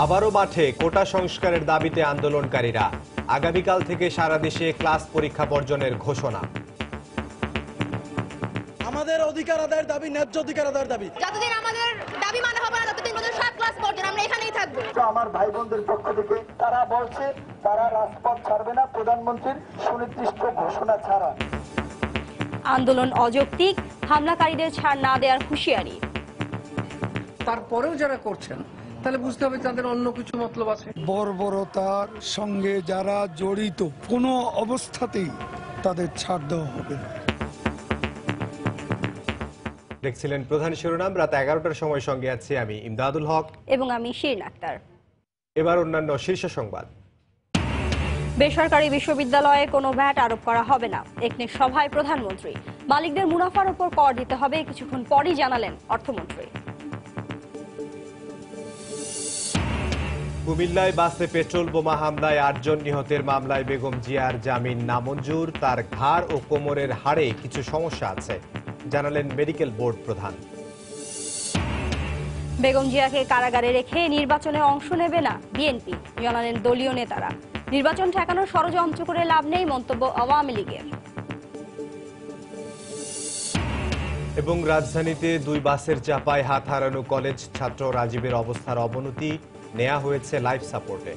আবারও মাঠে কোটা সংস্কারের দাবিতে আন্দোলনকারীরা। আগামীকাল থেকে সারা দেশে ক্লাস পরীক্ষা বর্জনের ঘোষণা। আমাদের অধিকার আদায়ের দাবি ন্যায্য অধিকার আদায়ের দাবি। যতদিন আমাদের দাবি মানা হবে না ততদিন পর্যন্ত সব ক্লাস পর্যন্ত আমরা এখানেই থাকব। আমার ভাই বোনদের পক্ষ থেকে তারা বলছে তারা রাজপথ ছাড়বে না প্রধানমন্ত্রীর সুনির্দিষ্ট ঘোষণা ছাড়া। আন্দোলন অযৌক্তিক হামলাকারীদের ছাড় না দেওয়ার হুঁশিয়ারি। তারপরেও যারা করছেন তাহলে বুঝতে হবে তাদের অন্য কিছু মতলব আছে। বর্বরতার সঙ্গে যারা জড়িত কোনো অবস্থাতেই তাদের ছাড় দেওয়া হবে না। দেখছিলেন প্রধান শিরোনাম রাত এগারোটার সময় সঙ্গে আছি আমি ইমদাদুল হক। এবং আমি শিরিন আক্তার। এবার অন্যান্য শীর্ষ সংবাদ। বেসরকারি বিশ্ববিদ্যালয়ে কোনো ভ্যাট আরোপ করা হবে না। একনে সভায় প্রধানমন্ত্রী। মালিকদের মুনাফার উপর কর দিতে হবে। কিছুক্ষণ পরই জানালেন অর্থমন্ত্রী। কুমিল্লায় বাসে পেট্রোল বোমা হামলায় আটজন নিহতের মামলায় বেগম জিয়ার জামিন নামঞ্জুর তার ঘাড় ও কোমরের হাড়ে কিছু সমস্যা আছে জানালেন মেডিকেল বোর্ড প্রধান। বেগম জিয়াকে কারাগারে রেখে নির্বাচনে অংশ নেবে না বিএনপি জানালেন দলীয় নেতারা। নির্বাচন ঠেকানোর ষড়যন্ত্র করে লাভ নেই মন্তব্য আওয়ামী লীগের। এবং রাজধানীতে দুই বাসের চাপায় হাত হারানো কলেজ ছাত্র রাজীবের অবস্থার অবনতি নেওয়া হয়েছে লাইফ সাপোর্টে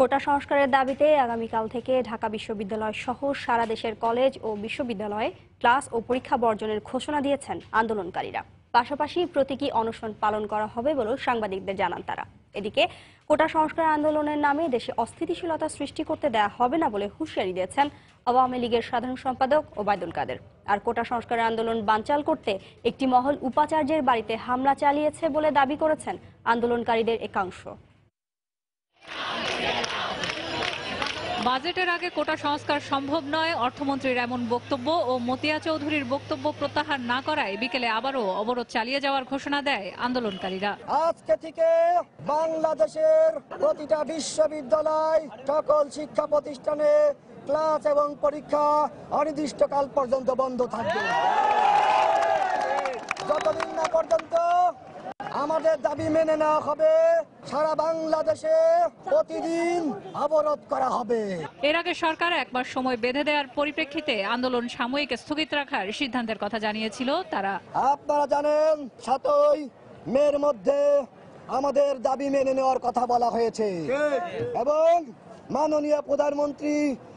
কোটা সংস্কারের দাবিতে আগামীকাল থেকে ঢাকা বিশ্ববিদ্যালয় সহ সারা দেশের কলেজ ও বিশ্ববিদ্যালয়ে ক্লাস ও পরীক্ষা বর্জনের ঘোষণা দিয়েছেন আন্দোলনকারীরা। পাশাপাশি প্রতীকী অনশন পালন করা হবে বলেও সাংবাদিকদের জানান তারা। এদিকে, কোটা সংস্কার আন্দোলনের নামে দেশে অস্থিতিশীলতা সৃষ্টি করতে দেয়া হবে না বলে হুঁশিয়ারি দিয়েছেন আওয়ামী লীগের সাধারণ সম্পাদক ওবায়দুল কাদের। আর কোটা সংস্কারের আন্দোলন বানচাল করতে একটি মহল উপাচার্যের বাড়িতে হামলা চালিয়েছে বলে দাবি করেছেন আন্দোলনকারীদের একাংশ। বাজেটের আগে কোটা সংস্কার সম্ভব নয়, অর্থমন্ত্রীর এমন বক্তব্য ও মতিয়া চৌধুরীর বক্তব্য প্রত্যাহার না করায় বিকেলে আবারও অবরোধ চালিয়ে যাওয়ার ঘোষণা দেয় আন্দোলনকারীরা। আজকে থেকে বাংলাদেশের প্রতিটা বিশ্ববিদ্যালয় সকল শিক্ষা প্রতিষ্ঠানে ক্লাস এবং পরীক্ষা অনির্দিষ্টকাল পর্যন্ত বন্ধ থাকবে। যতদিন না পর্যন্ত আমাদের দাবি মেনে নেওয়া হবে। সারা বাংলাদেশে প্রতিদিন অবরোধ করা হবে। এর আগে সরকার একবার সময় বেঁধে দেওয়ার পরিপ্রেক্ষিতে আন্দোলন সাময়িক স্থগিত রাখার সিদ্ধান্তের কথা জানিয়েছিল তারা। আপনারা জানেন সাতই মের মধ্যে আমাদের দাবি মেনে নেওয়ার কথা বলা হয়েছে। এবং মাননীয় প্রধানমন্ত্রী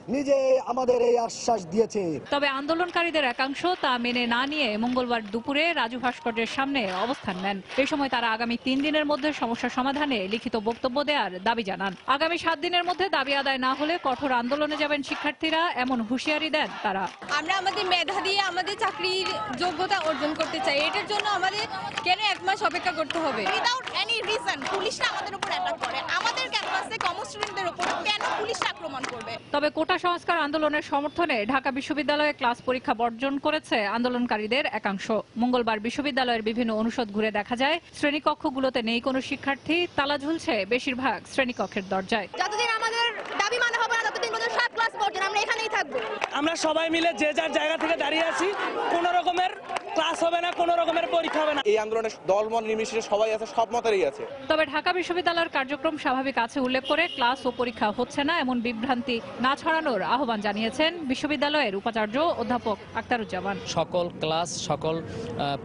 নিজে আমাদের এই আশ্বাস দিয়েছে। তবে আন্দোলনকারীদের একাংশ তা মেনে না নিয়ে মঙ্গলবার দুপুরে রাজু ভাস্কর্যের সামনে অবস্থান নেন। এই সময় তারা আগামী তিন দিনের মধ্যে সমস্যা সমাধানে লিখিত বক্তব্য দেওয়ার দাবি জানান। আগামী সাত দিনের মধ্যে দাবি আদায় না হলে কঠোর আন্দোলনে যাবেন শিক্ষার্থীরা এমন হুঁশিয়ারি দেন তারা। আমরা আমাদের মেধা দিয়ে আমাদের চাকরির যোগ্যতা অর্জন করতে চাই। এটার জন্য আমাদের কেন এক মাস অপেক্ষা করতে হবে? উইদাউট এনি রিজন পুলিশরা আমাদের উপর অ্যাটাক করে। আমাদের ক্যাম্পাসে কমার্স স্টুডেন্টদের উপর কেন পুলিশ আক্রমণ করবে? তবে কোটা সংস্কার আন্দোলনের সমর্থনে ঢাকা বিশ্ববিদ্যালয়ে ক্লাস পরীক্ষা বর্জন করেছে আন্দোলনকারীদের একাংশ। মঙ্গলবার বিশ্ববিদ্যালয়ের বিভিন্ন অনুষদ ঘুরে দেখা যায় শ্রেণীকক্ষগুলোতে নেই কোনো শিক্ষার্থী তালা ঝুলছে বেশিরভাগ শ্রেণীকক্ষের দরজায়। যতদিন আমাদের দাবি মানা হবে না ততদিন পর্যন্ত সব ক্লাস বর্জন আমরা এখানেই থাকব। আমরা সবাই মিলে যে যার জায়গা থেকে দাঁড়িয়ে আছি কোন রকমের ক্লাস হবে না কোন রকমের পরীক্ষা হবে না। এই আন্দোলনে দলমত নির্বিশেষে সবাই আছে সব মতেরই আছে। তবে ঢাকা বিশ্ববিদ্যালয়ের কার্যক্রম স্বাভাবিক আছে উল্লেখ করে ক্লাস ও পরীক্ষা হচ্ছে না এমন বিভ্রান্তি না ছড়ানোর আহ্বান জানিয়েছেন বিশ্ববিদ্যালয়ের উপাচার্য অধ্যাপক আক্তারুজ্জামান সকল ক্লাস সকল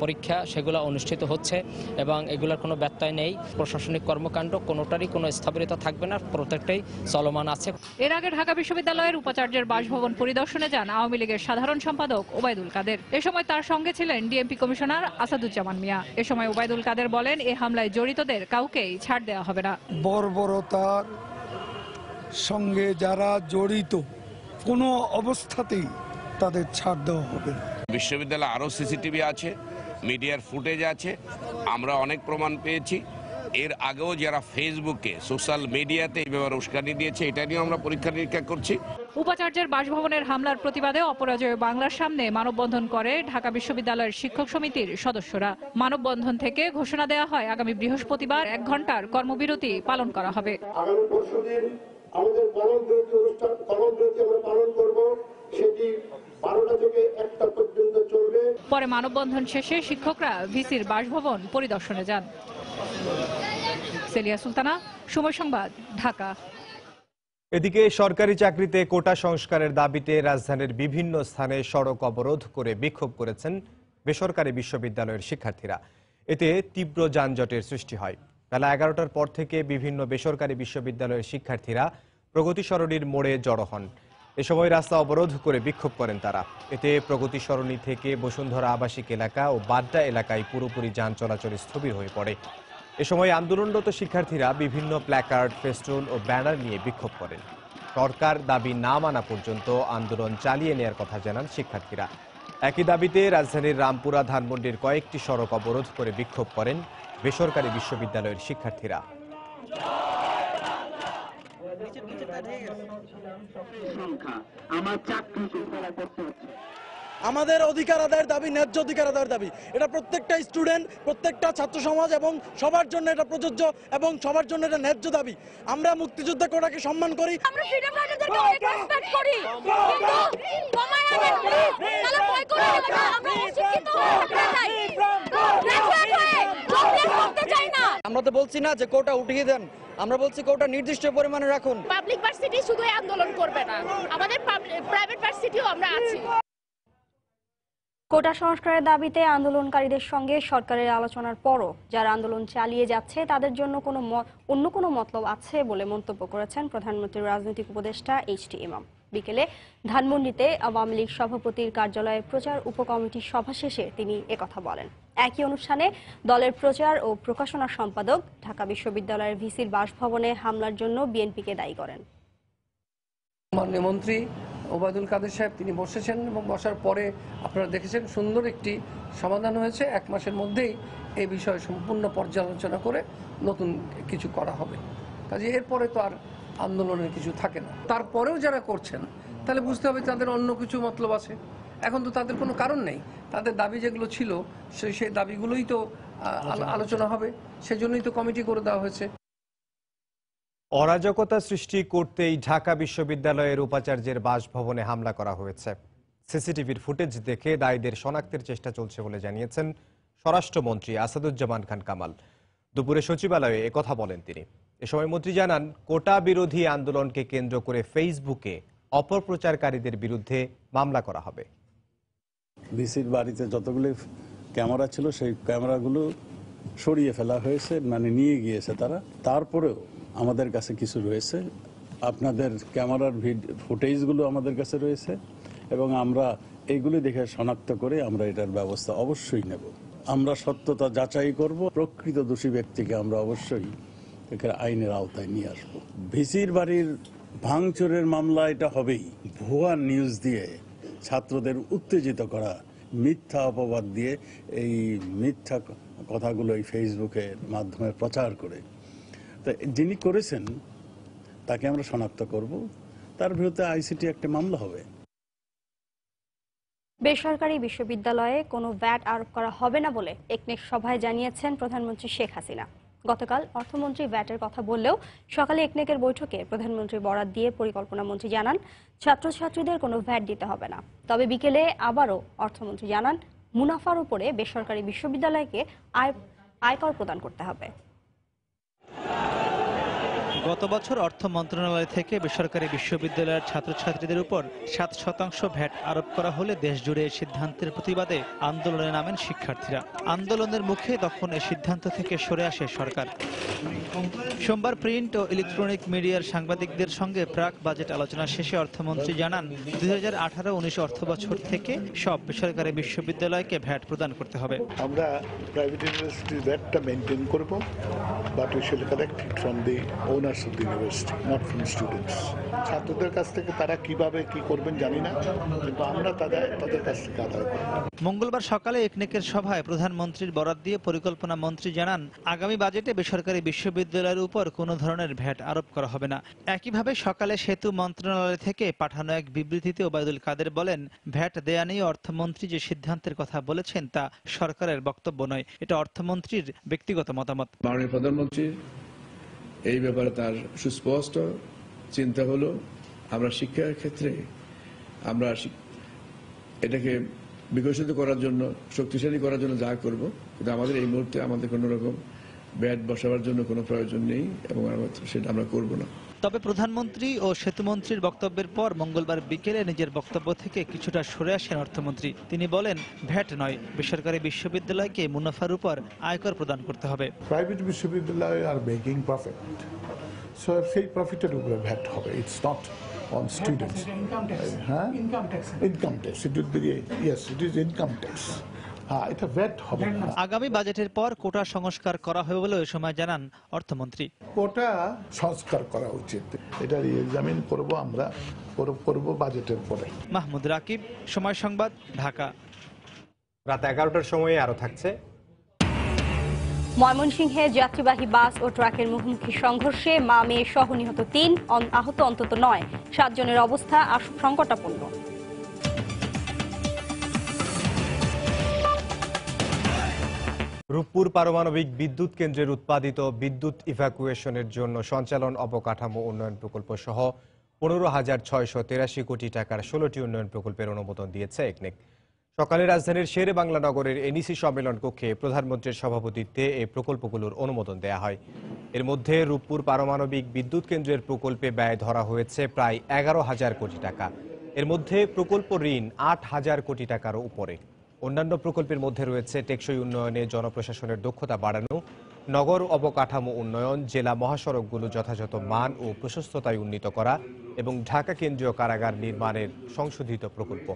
পরীক্ষা সেগুলো অনুষ্ঠিত হচ্ছে এবং এগুলোর কোনো ব্যত্যয় নেই। প্রশাসনিক কর্মকাণ্ড কোনোটারই কোনো স্থবিরতা থাকবে না প্রত্যেকটাই চলমান আছে। এর আগে ঢাকা বিশ্ববিদ্যালয়ের উপাচার্যের বাসভবন পরিদর্শনে যান আওয়ামী লীগের সাধারণ সম্পাদক ওবায়দুল কাদের। এ সময় তার সঙ্গে ছিলেন ডিএমপি কমিশনার আসাদুজ্জামান মিয়া। এ সময় ওবায়দুল কাদের বলেন এ হামলায় জড়িতদের কাউকেই ছাড় দেওয়া হবে না। বর্বরতার সঙ্গে যারা জড়িত কোনো অবস্থাতেই তাদের ছাড় দেওয়া হবে না। বিশ্ববিদ্যালয়ে আরও সিসিটিভি আছে মিডিয়ার ফুটেজ আছে আমরা অনেক প্রমাণ পেয়েছি। এর আগেও যারা ফেসবুকে সোশ্যাল মিডিয়াতে এই ব্যাপারে উস্কানি দিয়েছে এটা নিয়েও আমরা পরীক্ষা নিরীক্ষা করছি। উপাচার্যের বাসভবনের হামলার প্রতিবাদে অপরাজয় বাংলার সামনে মানববন্ধন করে ঢাকা বিশ্ববিদ্যালয়ের শিক্ষক সমিতির সদস্যরা। মানববন্ধন থেকে ঘোষণা দেওয়া হয় আগামী বৃহস্পতিবার এক ঘণ্টার কর্মবিরতি পালন করা হবে। আগামী পরশু দিন আমাদের কলম অনুষ্ঠান কলম আমরা পালন করব। সেটি বারোটা থেকে একটা পর্যন্ত চলবে। পরে মানববন্ধন শেষে শিক্ষকরা ভিসির বাসভবন পরিদর্শনে যান। সেলিয়া সুলতানা সময় সংবাদ ঢাকা। এদিকে সরকারি চাকরিতে কোটা সংস্কারের দাবিতে রাজধানীর বিভিন্ন স্থানে সড়ক অবরোধ করে বিক্ষোভ করেছেন বেসরকারি বিশ্ববিদ্যালয়ের শিক্ষার্থীরা। এতে তীব্র যানজটের সৃষ্টি হয়। বেলা এগারোটার পর থেকে বিভিন্ন বেসরকারি বিশ্ববিদ্যালয়ের শিক্ষার্থীরা প্রগতি সরণির মোড়ে জড়ো হন। এ সময় রাস্তা অবরোধ করে বিক্ষোভ করেন তারা। এতে প্রগতি সরণি থেকে বসুন্ধরা আবাসিক এলাকা ও বাড্ডা এলাকায় পুরোপুরি যান চলাচল স্থবির হয়ে পড়ে। এ সময় আন্দোলনরত শিক্ষার্থীরা বিভিন্ন প্ল্যাকার্ড ফেস্টুন ও ব্যানার নিয়ে বিক্ষোভ করেন। সরকার দাবি না মানা পর্যন্ত আন্দোলন চালিয়ে নেয়ার কথা জানান শিক্ষার্থীরা। একই দাবিতে রাজধানীর রামপুরা ধানমন্ডির কয়েকটি সড়ক অবরোধ করে বিক্ষোভ করেন বেসরকারি বিশ্ববিদ্যালয়ের শিক্ষার্থীরা। আমাদের অধিকার আদায়ের দাবি ন্যায্য অধিকার আদায়ের দাবি। এটা প্রত্যেকটা স্টুডেন্ট প্রত্যেকটা ছাত্র সমাজ এবং সবার জন্য এটা প্রযোজ্য এবং সবার জন্য এটা ন্যায্য দাবি। আমরা মুক্তিযোদ্ধা কোটাকে সম্মান করি। আমরা ফ্রিডম রাইডারদেরকে অনেক রেসপেক্ট করি। কিন্তু কমায় আনেন প্লিজ তাহলে ভয় করে আমরা অশিক্ষিত চাই। গ্রাজুয়েট জবলেস করতে চাই না। আমরা তো বলছি না যে কোটা উঠিয়ে দেন। আমরা বলছি কোটা নির্দিষ্ট পরিমাণে রাখুন। পাবলিক ভার্সিটি শুধু আন্দোলন করবে না। আমাদের প্রাইভেট ভার্সিটিও আমরা আছি। কোটা সংস্কারের দাবিতে আন্দোলনকারীদের সঙ্গে সরকারের আলোচনার পরও যারা আন্দোলন চালিয়ে যাচ্ছে, তাদের জন্য কোনো অন্য কোনো মতলব আছে বলে মন্তব্য করেছেন প্রধানমন্ত্রীর রাজনৈতিক উপদেষ্টা এইচ টি ইমাম। বিকেলে ধানমন্ডিতে আওয়ামী লীগ সভাপতির কার্যালয়ে প্রচার উপকমিটির সভা শেষে তিনি একথা বলেন। একই অনুষ্ঠানে দলের প্রচার ও প্রকাশনা সম্পাদক ঢাকা বিশ্ববিদ্যালয়ের ভিসির বাসভবনে হামলার জন্য বিএনপিকে দায়ী করেন। মাননীয় মন্ত্রী ওবায়দুল কাদের সাহেব, তিনি বসেছেন এবং বসার পরে আপনারা দেখেছেন সুন্দর একটি সমাধান হয়েছে। এক মাসের মধ্যেই এই বিষয়ে সম্পূর্ণ পর্যালোচনা করে নতুন কিছু করা হবে। কাজে এরপরে তো আর আন্দোলনের কিছু থাকে না। তারপরেও যারা করছেন, তাহলে বুঝতে হবে তাদের অন্য কিছু মতলব আছে। এখন তো তাদের কোনো কারণ নেই। তাদের দাবি যেগুলো ছিল সেই সেই দাবিগুলোই তো আলোচনা হবে। সেজন্যই তো কমিটি করে দেওয়া হয়েছে। অরাজকতা সৃষ্টি করতেই ঢাকা বিশ্ববিদ্যালয়ের উপাচার্যের বাসভবনে হামলা করা হয়েছে। সিসিটিভির ফুটেজ দেখে দায়ীদের শনাক্তের চেষ্টা চলছে বলে জানিয়েছেন স্বরাষ্ট্রমন্ত্রী আসাদুজ্জামান খান কামাল। দুপুরে সচিবালয়ে একথা বলেন তিনি। এ সময় মন্ত্রী জানান, কোটা বিরোধী আন্দোলনকে কেন্দ্র করে ফেসবুকে অপপ্রচারকারীদের বিরুদ্ধে মামলা করা হবে। ভিসির বাড়িতে যতগুলি ক্যামেরা ছিল, সেই ক্যামেরাগুলো সরিয়ে ফেলা হয়েছে মানে নিয়ে গিয়েছে তারা। তারপরেও আমাদের কাছে কিছু রয়েছে। আপনাদের ক্যামেরার ফুটেজগুলো আমাদের কাছে রয়েছে এবং আমরা এইগুলি দেখে শনাক্ত করে আমরা এটার ব্যবস্থা অবশ্যই নেব। আমরা সত্যতা যাচাই করব, প্রকৃত দোষী ব্যক্তিকে আমরা অবশ্যই এখানে আইনের আওতায় নিয়ে আসব। ভিসির বাড়ির ভাঙচুরের মামলা এটা হবেই। ভুয়া নিউজ দিয়ে ছাত্রদের উত্তেজিত করা, মিথ্যা অপবাদ দিয়ে এই মিথ্যা কথাগুলো এই ফেসবুকের মাধ্যমে প্রচার করে। তা যিনি করেছেন, তাকে আমরা শনাক্ত করব। তার বিরুদ্ধে আইসিটি একটা মামলা হবে। বেসরকারি বিশ্ববিদ্যালয়ে কোনো ভ্যাট আরোপ করা হবে না বলে একনেক সভায় জানিয়েছেন প্রধানমন্ত্রী শেখ হাসিনা। গতকাল অর্থমন্ত্রী ভ্যাটের কথা বললেও সকালে একনেকের বৈঠকে প্রধানমন্ত্রী বরাদ দিয়ে পরিকল্পনা মন্ত্রী জানান, ছাত্রছাত্রীদের কোনো ভ্যাট দিতে হবে না। তবে বিকেলে আবারও অর্থমন্ত্রী জানান, মুনাফার উপরে বেসরকারি বিশ্ববিদ্যালয়কে আয়, আয়কর প্রদান করতে হবে। গত বছর অর্থ মন্ত্রণালয় থেকে বেসরকারি বিশ্ববিদ্যালয়ের ছাত্রছাত্রীদের উপর সাত শতাংশ ভ্যাট আরোপ করা হলে দেশ জুড়ে এই সিদ্ধান্তের প্রতিবাদে আন্দোলনে নামেন শিক্ষার্থীরা। আন্দোলনের মুখে তখন এই সিদ্ধান্ত থেকে সরে আসে সরকার। সোমবার প্রিন্ট ও ইলেকট্রনিক মিডিয়ার সাংবাদিকদের সঙ্গে প্রাক বাজেট আলোচনা শেষে অর্থমন্ত্রী জানান, দুই হাজার আঠারো উনিশ অর্থ বছর থেকে সব বেসরকারি বিশ্ববিদ্যালয়কে ভ্যাট প্রদান করতে হবে। আমরা প্রাইভেট ইউনিভার্সিটির রেটটা মেনটেন করব but we collect from the owner universal university not from students ছাত্রদের কাছ থেকে তারা কীভাবে কি করবেন জানি না কিন্তু আমরা তাদের তাদের কাছ থেকে আদায় করব। মঙ্গলবার সকালে একনেকের সভায় প্রধানমন্ত্রীর বরাদ দিয়ে পরিকল্পনা মন্ত্রী জানান আগামী বাজেটে বেসরকারি বিশ্ববিদ্যালয়ের উপর কোনো ধরনের ভ্যাট আরোপ করা হবে না। একইভাবে সকালে সেতু মন্ত্রণালয় থেকে পাঠানো এক বিবৃতিতে ওবায়দুল কাদের বলেন ভ্যাট দেয়া নিয়ে অর্থমন্ত্রী যে সিদ্ধান্তের কথা বলেছেন তা সরকারের বক্তব্য নয় এটা অর্থমন্ত্রীর ব্যক্তিগত মতামত। মাননীয় প্রধানমন্ত্রীর এই ব্যাপারে তার সুস্পষ্ট চিন্তা হলো, আমরা শিক্ষার ক্ষেত্রে, আমরা এটাকে বিকশিত করার জন্য, শক্তিশালী করার জন্য যা করব, কিন্তু আমাদের এই মুহূর্তে আমাদের কোনো রকম ব্যাট বসাবার জন্য কোনো প্রয়োজন নেই এবং সেটা আমরা করব না। তবে প্রধানমন্ত্রী ও সেতুমন্ত্রীর বক্তব্যের পর মঙ্গলবার বিকেলে নিজের বক্তব্য থেকে কিছুটা সরে আসেন অর্থমন্ত্রী। তিনি বলেন ভ্যাট নয় বেসরকারি বিশ্ববিদ্যালয়কে মুনাফার উপর আয়কর প্রদান করতে হবে। প্রাইভেট বিশ্ববিদ্যালয় আর মেকিং প্রফিট সো সেই প্রফিটের উপরে ভ্যাট হবে ইটস নট অন স্টুডেন্টস হ্যাঁ? Income tax it will be yes it is income tax এটা ভ্যাট হবে। আগামী বাজেটের পর কোটা সংস্কার করা হবে বলে ওই সময় জানান অর্থমন্ত্রী। কোটা সংস্কার করা উচিত। এটা রিএক্সামিন করব আমরা করব- করব বাজেটের পরে। মাহমুদ রাকিব সময় সংবাদ ঢাকা। রাত এগারোটার সময়ে আরও থাকছে। ময়মনসিংহে যাত্রীবাহী বাস ও ট্রাকের মুখোমুখি সংঘর্ষে মা মেয়ে সহ নিহত তিন আহত অন্তত নয়। সাতজনের অবস্থা সংকটাপন্ন। রূপপুর পারমাণবিক বিদ্যুৎ কেন্দ্রের উৎপাদিত বিদ্যুৎ ইভ্যাকুয়েশনের জন্য সঞ্চালন অবকাঠামো উন্নয়ন প্রকল্প সহ পনেরো হাজার ছয়শো তেরাশি কোটি টাকার ষোলোটি উন্নয়ন প্রকল্পের অনুমোদন দিয়েছে একনেক। সকালে রাজধানীর শেরে বাংলা নগরের এনইসি সম্মেলন কক্ষে প্রধানমন্ত্রীর সভাপতিত্বে এই প্রকল্পগুলোর অনুমোদন দেয়া হয়। এর মধ্যে রূপপুর পারমাণবিক বিদ্যুৎ কেন্দ্রের প্রকল্পে ব্যয় ধরা হয়েছে প্রায় এগারো হাজার কোটি টাকা। এর মধ্যে প্রকল্প ঋণ আট হাজার কোটি টাকারও উপরে। অন্যান্য প্রকল্পের মধ্যে রয়েছে টেকসই উন্নয়নে জনপ্রশাসনের দক্ষতা বাড়ানো, নগর অবকাঠামো উন্নয়ন, জেলা মহাসড়কগুলো যথাযথ মান ও প্রশস্ততায় উন্নীত করা এবং ঢাকা কেন্দ্রীয় কারাগার নির্মাণের সংশোধিত প্রকল্প।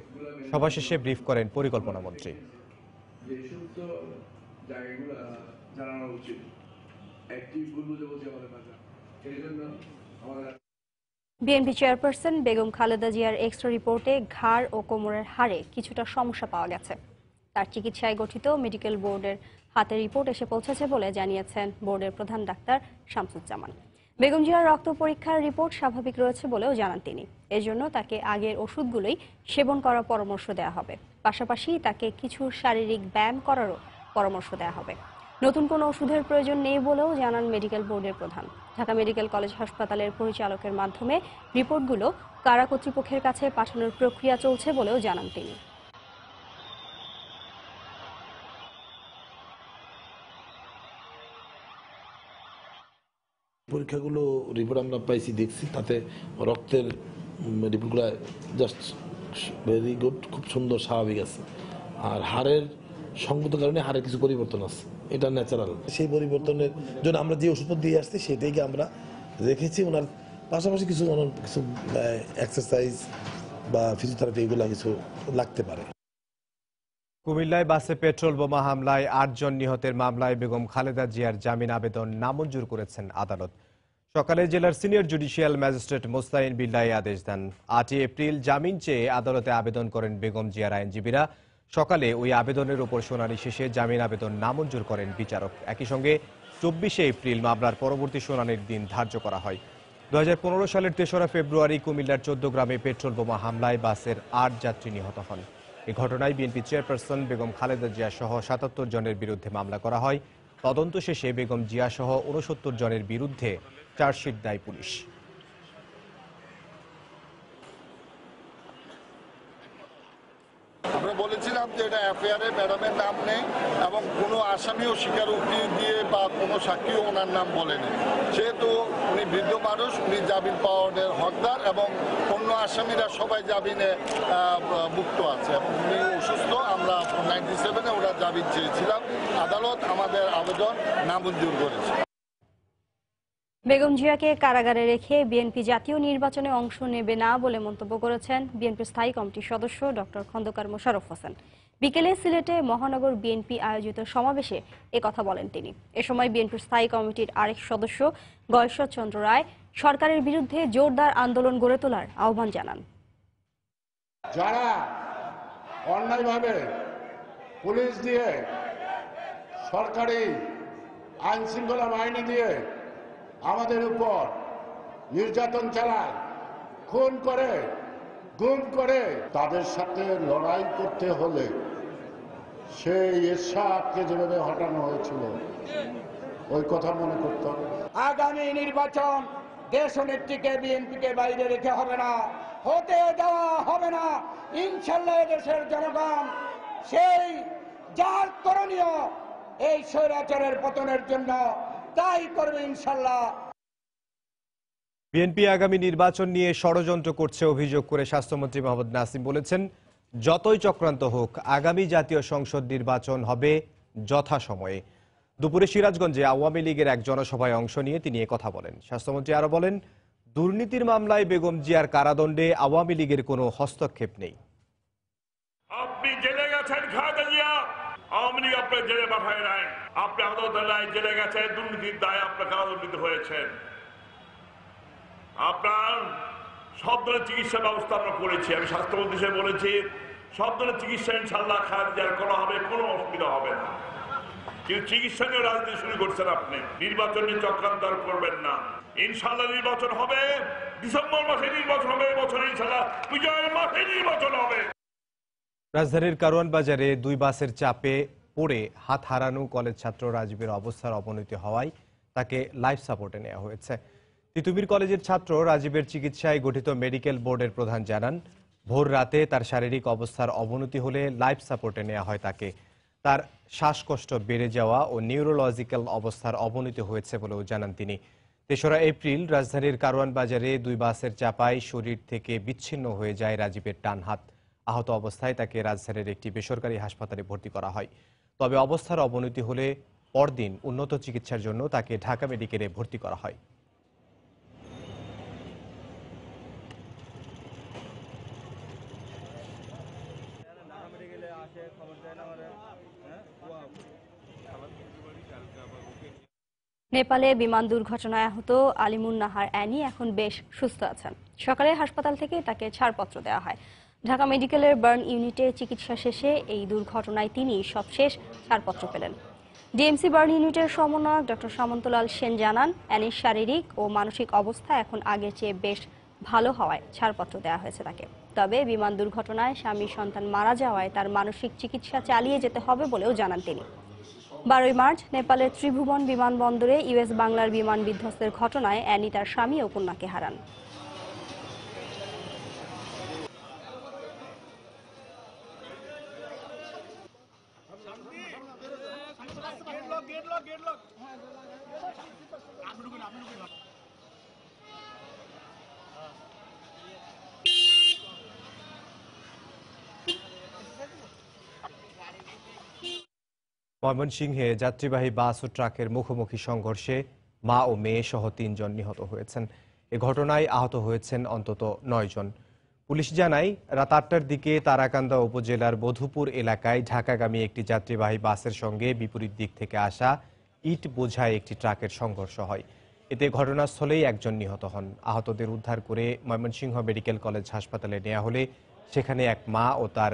সভা শেষে ব্রিফ করেন পরিকল্পনা মন্ত্রী। বিএনপি চেয়ারপারসন বেগম খালেদা জিয়ার এক্সরে রিপোর্টে ঘাড় ও কোমরের হাড়ে কিছুটা সমস্যা পাওয়া গেছে। তার চিকিৎসায় গঠিত মেডিকেল বোর্ডের হাতে রিপোর্ট এসে পৌঁছেছে বলে জানিয়েছেন বোর্ডের প্রধান ডাক্তার শামসুজ্জামান। বেগম জিয়ার রক্ত পরীক্ষার রিপোর্ট স্বাভাবিক রয়েছে বলেও জানান তিনি। এজন্য তাকে আগের ওষুধগুলোই সেবন করার পরামর্শ দেওয়া হবে। পাশাপাশি তাকে কিছু শারীরিক ব্যায়াম করারও পরামর্শ দেওয়া হবে। নতুন কোনো ওষুধের প্রয়োজন নেই বলেও জানান মেডিকেল বোর্ডের প্রধান। ঢাকা মেডিকেল কলেজ হাসপাতালের পরিচালকের মাধ্যমে রিপোর্টগুলো কারা কর্তৃপক্ষের কাছে পাঠানোর প্রক্রিয়া চলছে বলেও জানান তিনি। পরীক্ষাগুলো রিপোর্ট আমরা পাইছি, দেখছি, তাতে রক্তের রিপোর্টগুলো জাস্ট ভেরি গুড খুব সুন্দর, স্বাভাবিক আছে। আর হাড়ের সঙ্গত কারণে হাড়ের কিছু পরিবর্তন আছে। এটা ন্যাচারাল সেই পরিবর্তনের জন্য আমরা যে ওষুধ দিয়ে আসছি সেটাইকে আমরা রেখেছি। ওনার পাশাপাশি কিছু কিছু এক্সারসাইজ বা ফিজিওথেরাপি এগুলো কিছু লাগতে পারে। কুমিল্লায় বাসে পেট্রোল বোমা হামলায় আটজন নিহতের মামলায় বেগম খালেদা জিয়ার জামিন আবেদন নামঞ্জুর করেছেন আদালত। সকালে জেলার senior judicial magistrate Mostain Billah আদেশ দেন। আটই এপ্রিল জামিন চেয়ে আদালতে আবেদন করেন বেগম জিয়ার আইনজীবীরা। সকালে ওই আবেদনের উপর শুনানি শেষে জামিন আবেদন নামঞ্জুর করেন বিচারক। একই সঙ্গে চব্বিশে এপ্রিল মামলার পরবর্তী শুনানির দিন ধার্য করা হয়। দু হাজার পনেরো সালের তেসরা ফেব্রুয়ারি কুমিল্লার চোদ্দ গ্রামে পেট্রোল বোমা হামলায় বাসের আট যাত্রী নিহত হন। এই ঘটনায় বিএনপি চেয়ারপারসন বেগম খালেদা জিয়া সহ সাতাত্তর জনের বিরুদ্ধে মামলা করা হয়। তদন্ত শেষে বেগম জিয়া সহ উনসত্তর জনের বিরুদ্ধে চার্জশিট দেয় পুলিশ। বলেছিলাম যে এটা এফআইআরে ম্যাডামের নাম নেই এবং কোনো আসামিও স্বীকারোক্তি দিয়ে বা কোনো সাক্ষীও ওনার নাম বলেনি। সেহেতু উনি বৃদ্ধ মানুষ, উনি জামিন পাওয়ার হকদার এবং অন্য আসামিরা সবাই জামিনে মুক্ত আছে। উনি অসুস্থ, আমরা নাইনটি সেভেনে ওরা জামিন চেয়েছিলাম। আদালত আমাদের আবেদন নামঞ্জুর করেছে। বেগম জিয়াকে কারাগারে রেখে বিএনপি জাতীয় নির্বাচনে অংশ নেবে না বলে মন্তব্য করেছেন বিএনপির স্থায়ী কমিটির সদস্য ডক্টর খন্দকার মোশাররফ হোসেন। বিকেলে সিলেটে মহানগর বিএনপি আয়োজিত সমাবেশে কথা বলেন তিনি। এ সময় বিএনপির স্থায়ী কমিটির আরেক সদস্য গয়েশ্বর চন্দ্র রায় সরকারের বিরুদ্ধে জোরদার আন্দোলন গড়ে তোলার আহ্বান জানান। যারা অন্যায়ভাবে পুলিশ দিয়ে সরকারি আইন শৃঙ্খলা বাহিনী দিয়ে আমাদের উপর নির্যাতন চালায়, খুন করে, গুম করে। তাদের সাথে লড়াই করতে হলে সেই এরশাদকে যেভাবে হটানো হয়েছিল, ওই কথা মনে করতে হবে। আগামী নির্বাচন দেশ নেত্রীকে বিএনপিকে বাইরে রেখে হবে না, হতে দেওয়া হবে না। ইনশাল্লাহ দেশের জনগণ সেই যার করণীয় এই স্বৈরাচারের পতনের জন্য তাই করবে ইনশাল্লাহ। বিএনপি আগামী নির্বাচন নিয়ে ষড়যন্ত্র করছে অভিযোগ করে স্বাস্থ্যমন্ত্রী মোহাম্মদ নাসিম বলেছেন যতই চক্রান্ত হোক আগামী জাতীয় সংসদ নির্বাচন হবে যথাসময়ে। দুপুরে সিরাজগঞ্জে আওয়ামী লীগের এক জনসভায় অংশ নিয়ে তিনি কথা বলেন। স্বাস্থ্যমন্ত্রী আরও বলেন দুর্নীতির মামলায় বেগম জিয়ার কারাদণ্ডে আওয়ামী লীগের কোনো হস্তক্ষেপ নেই। আপনি জেলে গেছেন খালেদা জিয়া আওয়ামী লীগ আপনার জেলে পাঠায় নাই। আপনি আদালতায় জেলে গেছেন, দুর্নীতির দায় আপনার কারাদণ্ডিত হয়েছেন আপনার সব ধরনের চিকিৎসা ব্যবস্থা আমরা করেছি। আমি স্বাস্থ্যমন্ত্রী হিসেবে বলেছি, সব ধরনের চিকিৎসা ইনশাল্লাহ খালেদা জিয়ার করা হবে, কোনো অসুবিধা হবে না। কিন্তু চিকিৎসা নিয়ে রাজনীতি শুরু করছেন আপনি। নির্বাচন নিয়ে চক্রান্ত আর করবেন না। ইনশাল্লাহ নির্বাচন হবে, ডিসেম্বর মাসে নির্বাচন হবে এবছর ইনশাল্লাহ বিজয়ের মাসে নির্বাচন হবে। রাজধানীর কারওয়ান বাজারে দুই বাসের চাপে পড়ে হাত হারানো কলেজ ছাত্র রাজীবের অবস্থার অবনতি হওয়ায় তাকে লাইফ সাপোর্টে নেওয়া হয়েছে। তিতুমির কলেজের ছাত্র রাজীবের চিকিৎসায় গঠিত মেডিকেল বোর্ডের প্রধান জানান, ভোর রাতে তার শারীরিক অবস্থার অবনতি হলে লাইফ সাপোর্টে নেওয়া হয় তাকে। তার শ্বাসকষ্ট বেড়ে যাওয়া ও নিউরোলজিক্যাল অবস্থার অবনতি হয়েছে বলেও জানান তিনি। তেসরা এপ্রিল রাজধানীর কারওয়ান বাজারে দুই বাসের চাপায় শরীর থেকে বিচ্ছিন্ন হয়ে যায় রাজীবের ডান হাত। আহত অবস্থায় তাকে রাজধানীর একটি বেসরকারি হাসপাতালে ভর্তি করা হয়। তবে অবস্থার অবনতি হলে পরদিন উন্নত চিকিৎসার জন্য তাকে ঢাকা মেডিকেলে ভর্তি করা হয়। নেপালে বিমান দুর্ঘটনায় আহত আলিমুন নাহার অ্যানি এখন বেশ সুস্থ আছেন। সকালে হাসপাতাল থেকে তাকে ছাড়পত্র দেওয়া হয়। ঢাকা মেডিকেলের বার্ন ইউনিটে চিকিৎসা শেষে এই দুর্ঘটনায় তিনি সবশেষ ছাড়পত্র পেলেন। ডিএমসি বার্ন ইউনিটের সমন্বয়ক ডক্টর সামন্তলাল সেন জানান অ্যানির শারীরিক ও মানসিক অবস্থা এখন আগের চেয়ে বেশ ভালো হওয়ায় ছাড়পত্র দেওয়া হয়েছে তাকে। তবে বিমান দুর্ঘটনায় স্বামী সন্তান মারা যাওয়ায় তার মানসিক চিকিৎসা চালিয়ে যেতে হবে বলেও জানান তিনি। বারোই মার্চ নেপালের ত্রিভুবন বিমানবন্দরে ইউএস বাংলার বিমান বিধ্বস্তের ঘটনায় অ্যানি তার স্বামী ও কন্যাকে হারান। ময়মনসিংহে যাত্রীবাহী বাস ও ট্রাকের মুখোমুখি সংঘর্ষে মা ও মেয়ে সহ তিনজন নিহত হয়েছেন। এ ঘটনায় আহত হয়েছেন অন্তত নয় জন পুলিশ জানায়, রাত আটটার দিকে তারাকান্দা উপজেলার বধুপুর এলাকায় ঢাকাগামী একটি যাত্রীবাহী বাসের সঙ্গে বিপরীত দিক থেকে আসা ইট বোঝায় একটি ট্রাকের সংঘর্ষ হয়। এতে ঘটনাস্থলেই একজন নিহত হন। আহতদের উদ্ধার করে ময়মনসিংহ মেডিকেল কলেজ হাসপাতালে নেওয়া হলে সেখানে এক মা ও তার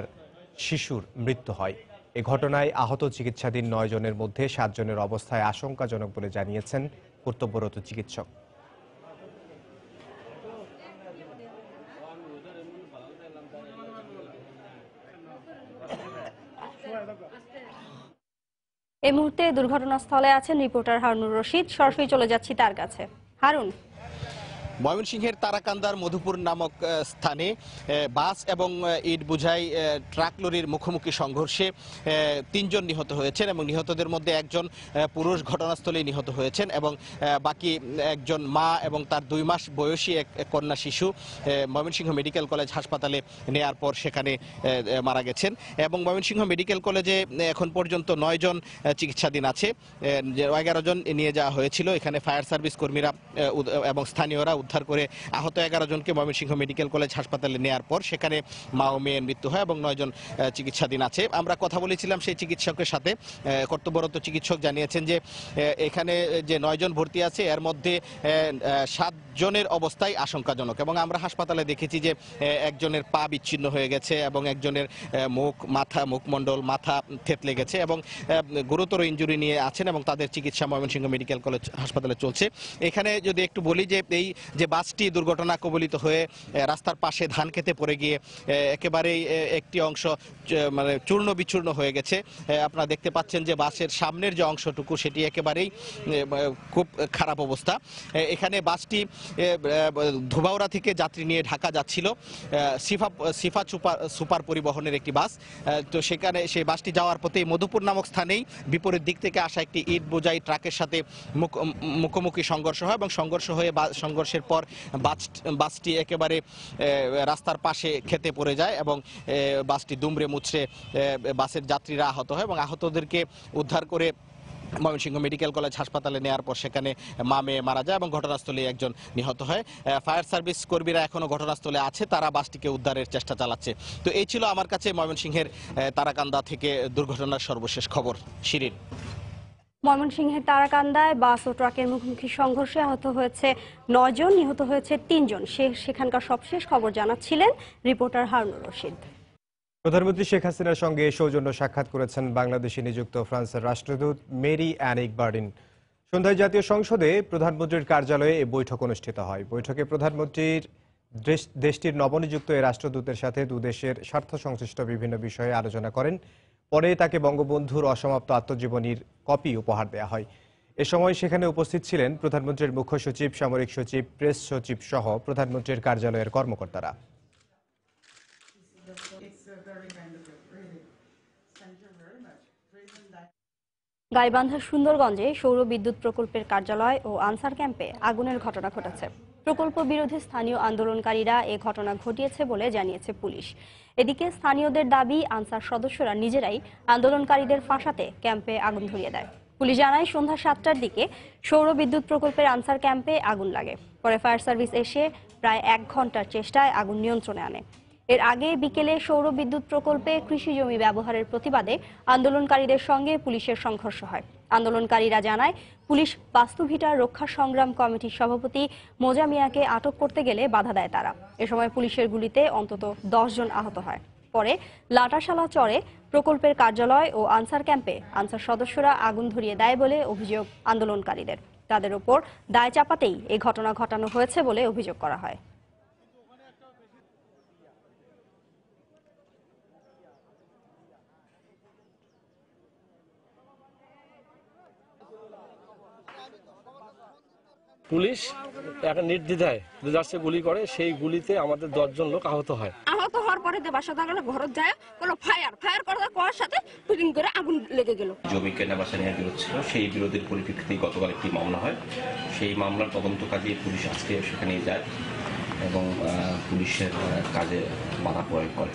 শিশুর মৃত্যু হয়। এ ঘটনায় আহত চিকিৎসাধীন নয় জনের মধ্যে সাতজনের অবস্থায় আশঙ্কাজনক বলে জানিয়েছেন কর্তব্যরত চিকিৎসক। এই মুহূর্তে দুর্ঘটনাস্থলে আছেন রিপোর্টার হারুনুর রশিদ। সরাসরি চলে যাচ্ছি তার কাছে। হারুন। ময়মনসিংহের তারাকান্দার মধুপুর নামক স্থানে বাস এবং ইট বুঝাই ট্রাক লরির মুখোমুখি সংঘর্ষে তিনজন নিহত হয়েছেন এবং নিহতদের মধ্যে একজন পুরুষ ঘটনাস্থলেই নিহত হয়েছেন এবং বাকি একজন মা এবং তার দুই মাস বয়সী এক কন্যা শিশু ময়মনসিংহ মেডিকেল কলেজ হাসপাতালে নেয়ার পর সেখানে মারা গেছেন এবং ময়মনসিংহ মেডিকেল কলেজে এখন পর্যন্ত নয় জন চিকিৎসাধীন আছে এগারো জন নিয়ে যাওয়া হয়েছিল। এখানে ফায়ার সার্ভিস কর্মীরা এবং স্থানীয়রা উদ্ধার করে আহত এগারো জনকে ময়মনসিংহ মেডিকেল কলেজ হাসপাতালে নেওয়ার পর সেখানে মা ও মেয়ের মৃত্যু হয় এবং নয়জন চিকিৎসাধীন আছে। আমরা কথা বলেছিলাম সেই চিকিৎসকের সাথে। কর্তব্যরত চিকিৎসক জানিয়েছেন যে এখানে যে নয়জন ভর্তি আছে, এর মধ্যে সাত জনের অবস্থায় আশঙ্কাজনক। এবং আমরা হাসপাতালে দেখেছি যে একজনের পা বিচ্ছিন্ন হয়ে গেছে এবং একজনের মুখ, মাথা, মুখমণ্ডল, মাথা থেতলে গেছে এবং গুরুতর ইঞ্জুরি নিয়ে আছেন এবং তাদের চিকিৎসা ময়মনসিংহ মেডিকেল কলেজ হাসপাতালে চলছে। এখানে যদি একটু বলি যে, এই যে বাসটি দুর্ঘটনা কবলিত হয়ে রাস্তার পাশে ধান খেতে পড়ে গিয়ে একেবারেই একটি অংশ মানে চূর্ণ বিচূর্ণ হয়ে গেছে। আপনারা দেখতে পাচ্ছেন যে বাসের সামনের যে অংশটুকু, সেটি একেবারেই খুব খারাপ অবস্থা। এখানে বাসটি ধোবাউড়া থেকে যাত্রী নিয়ে ঢাকা যাচ্ছিল সিফা সিফা সুপার সুপার পরিবহনের একটি বাস। তো সেখানে সেই বাসটি যাওয়ার পথে মধুপুর নামক স্থানেই বিপরীত দিক থেকে আসা একটি ইট বোঝাই ট্রাকের সাথে মুখ- মুখোমুখি সংঘর্ষ হয় এবং সংঘর্ষ হয়ে সংঘর্ষের পর বাস বাসটি একেবারে রাস্তার পাশে খেতে পড়ে যায় এবং বাসটি দুমড়ে আহ, বাসের যাত্রীরা আহত হয় এবং আহতদেরকে উদ্ধার করে ময়মনসিংহ মেডিকেল কলেজ হাসপাতালে নেওয়ার পর সেখানে মা মেয়ে মারা যায় এবং ঘটনাস্থলে একজন নিহত হয়। ফায়ার সার্ভিস কর্মীরা এখনও ঘটনাস্থলে আছে, তারা বাসটিকে উদ্ধারের চেষ্টা চালাচ্ছে। তো এই ছিল আমার কাছে ময়মনসিংহের তারাকান্দা থেকে দুর্ঘটনার সর্বশেষ খবর। শিরিন। ময়মনসিংহের তারাকান্দায় বাস ও ট্রাকের মুখোমুখি সংঘর্ষে আহত হয়েছে নয়জন, নিহত হয়েছে তিনজন। সে সেখানকার সবশেষ খবর জানাচ্ছিলেন রিপোর্টার হারুনুর রশিদ। প্রধানমন্ত্রী শেখ হাসিনার সঙ্গে সৌজন্য সাক্ষাৎ করেছেন বাংলাদেশে নিযুক্ত ফ্রান্সের রাষ্ট্রদূত মেরি অ্যানিক বার্ডিন সন্ধ্যায় জাতীয় সংসদে প্রধানমন্ত্রীর কার্যালয়ে এই বৈঠক অনুষ্ঠিত হয়। বৈঠকে প্রধানমন্ত্রীর দেশটির নবনিযুক্ত এই রাষ্ট্রদূতের সাথে দুদেশের স্বার্থ সংশ্লিষ্ট বিভিন্ন বিষয়ে আলোচনা করেন। পরে তাকে বঙ্গবন্ধুর অসমাপ্ত আত্মজীবনীর কপি উপহার দেওয়া হয়। এ সময় সেখানে উপস্থিত ছিলেন প্রধানমন্ত্রীর মুখ্য সচিব, সামরিক সচিব, প্রেস সচিব সহ প্রধানমন্ত্রীর কার্যালয়ের কর্মকর্তারা। গাইবান্ধার সুন্দরগঞ্জে সৌর বিদ্যুৎ প্রকল্পের কার্যালয় ও আনসার ক্যাম্পে আগুনের ঘটনা ঘটেছে। প্রকল্প বিরোধী স্থানীয় আন্দোলনকারীরা এ ঘটনা ঘটিয়েছে বলে জানিয়েছে পুলিশ। এদিকে স্থানীয়দের দাবি, আনসার সদস্যরা নিজেরাই আন্দোলনকারীদের ফাঁসাতে ক্যাম্পে আগুন ধরিয়ে দেয়। পুলিশ জানায়, সন্ধ্যা সাতটার দিকে সৌর বিদ্যুৎ প্রকল্পের আনসার ক্যাম্পে আগুন লাগে। পরে ফায়ার সার্ভিস এসে প্রায় এক ঘণ্টার চেষ্টায় আগুন নিয়ন্ত্রণে আনে। এর আগে বিকেলে সৌর বিদ্যুৎ প্রকল্পে কৃষি জমি ব্যবহারের প্রতিবাদে আন্দোলনকারীদের সঙ্গে পুলিশের সংঘর্ষ হয়। আন্দোলনকারীরা জানায়, পুলিশ বাস্তুভিটার রক্ষা সংগ্রাম কমিটির সভাপতি মোজা মিয়াকে আটক করতে গেলে বাধা দেয় তারা। এ সময় পুলিশের গুলিতে অন্তত জন আহত হয়। পরে লাটাশালা চরে প্রকল্পের কার্যালয় ও আনসার ক্যাম্পে আনসার সদস্যরা আগুন ধরিয়ে দেয় বলে অভিযোগ আন্দোলনকারীদের। তাদের ওপর দায় চাপাতেই এই ঘটনা ঘটানো হয়েছে বলে অভিযোগ করা হয়। পুলিশ একটা নির্দ্বিধায় দুজার্সে গুলি করে সেই গুলিতে আমাদের দশজন লোক আহত হয়। আহত হওয়ার পরে যে বাসা থাকলে ঘরত যায় কোনো ফায়ার ফায়ার করার করার সাথে ফিটিং করে আগুন লেগে গেল। জমি কেনাবেচা নেওয়ার বিরোধ ছিল। সেই বিরোধের পরিপ্রেক্ষিতেই গতকাল একটি মামলা হয়। সেই মামলার তদন্ত কাজে পুলিশ আজকে সেখানে যায় এবং পুলিশের কাজে বাধা প্রয়োগ করে।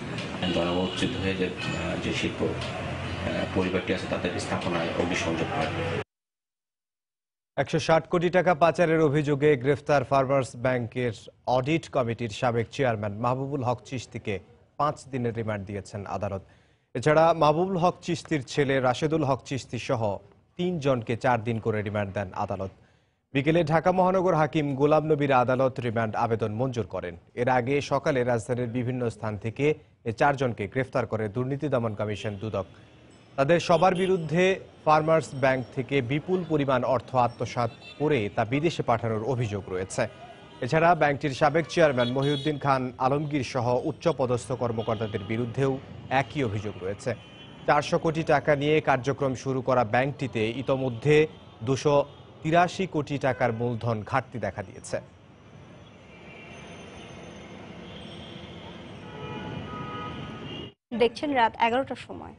জনমোচ্ছিত হয়ে যে যে শিল্প পরিবারটি আছে তাদের স্থাপনায় অগ্নিসংযোগ করে একশো ষাট কোটি টাকা পাচারের অভিযোগে গ্রেফতার ফার্মার্স ব্যাংকের অডিট কমিটির সাবেক চেয়ারম্যান মাহবুবুল হক চিস্তিকে পাঁচ দিনের রিমান্ড দিয়েছেন আদালত। এছাড়া মাহবুবুল হক চিস্তির ছেলে রাশেদুল হক চিস্তি সহ তিনজনকে চার দিন করে রিমান্ড দেন আদালত। বিকেলে ঢাকা মহানগর হাকিম গোলাম নবীর আদালত রিমান্ড আবেদন মঞ্জুর করেন। এর আগে সকালে রাজধানীর বিভিন্ন স্থান থেকে এ চারজনকে গ্রেফতার করে দুর্নীতি দমন কমিশন দুদক। তাদের সবার বিরুদ্ধে ফার্মার্স ব্যাংক থেকে বিপুল পরিমাণ অর্থ আত্মসাত করে তা বিদেশে পাঠানোর অভিযোগ রয়েছে। এছাড়া ব্যাংকটির সাবেক চেয়ারম্যান মহিউদ্দিন খান আলমগীর সহ উচ্চপদস্থ কর্মকর্তাদের বিরুদ্ধেও একই অভিযোগ রয়েছে। চারশো কোটি টাকা নিয়ে কার্যক্রম শুরু করা ব্যাংকটিতে ইতোমধ্যে দুশো তিরাশি কোটি টাকার মূলধন ঘাটতি দেখা দিয়েছে। দেখছেন রাত এগারোটার সময়।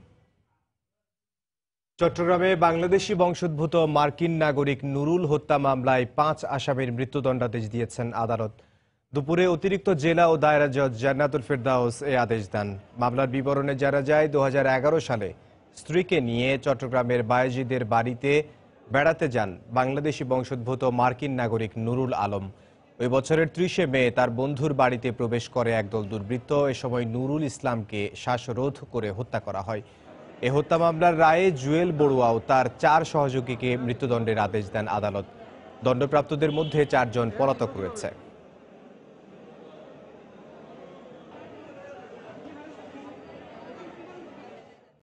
চট্টগ্রামে বাংলাদেশি বংশোদ্ভূত মার্কিন নাগরিক নুরুল হত্যা মামলায় পাঁচ আসামির মৃত্যুদণ্ডাদেশ দিয়েছেন আদালত। দুপুরে অতিরিক্ত জেলা ও দায়রা জজ জান্নাতুল ফেরদাউস এ আদেশ দেন। মামলার বিবরণে জানা যায়, দুহাজার এগারো সালে স্ত্রীকে নিয়ে চট্টগ্রামের বায়েজিদের বাড়িতে বেড়াতে যান বাংলাদেশি বংশোদ্ভূত মার্কিন নাগরিক নুরুল আলম। ওই বছরের ত্রিশে মে তার বন্ধুর বাড়িতে প্রবেশ করে একদল দুর্বৃত্ত। এ সময় নুরুল ইসলামকে শ্বাসরোধ করে হত্যা করা হয়। এ হত্যা মামলার রায়ে জুয়েল বড়ুয়াও তার চার সহযোগীকে মৃত্যুদণ্ডের আদেশ দেন আদালত। দণ্ডপ্রাপ্তদের মধ্যে চারজন পলাতক রয়েছে।